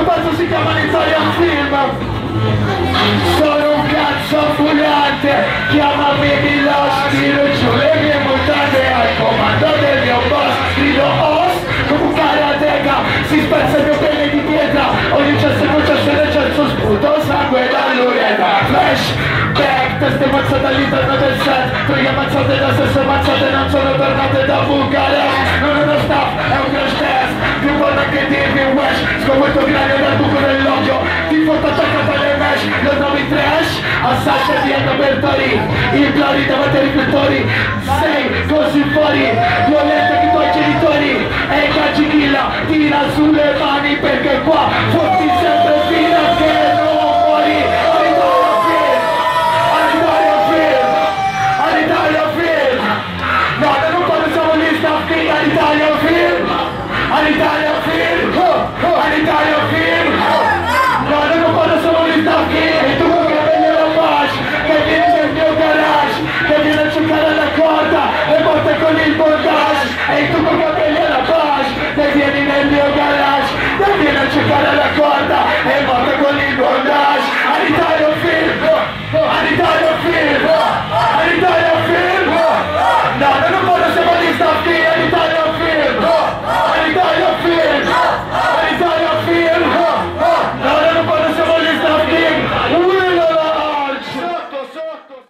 questo pezzo si chiama l'Italia Film. Sono un cazzo ambulante chiamami Milos tiro giù le mie montagne al comando del mio boss tiro os. Come un karateka si spezza il mio pene di pietra. Ogni cesso concessione censo sputo sangue dall'ureta. Flash teste mazzate all'interno del set. Tre mazzate da stesso mazzate non sono tornate da Bucarest. Non è una questo cranio dal buco dell'odio Ti porta attaccata alle mesh, lo trovi trash Assaggia di Anna Bertoli Implori davanti ai riflettori Sei così fuori Violenta che i tuoi genitori E cacci killa, tira sulle mani Perché qua fotti sempre fino a che non muori All'Italia Film! All'Italia Film! All'Italia Film! No, non parlo solo lì, sta fino all'Italia Film! All'Italia Film!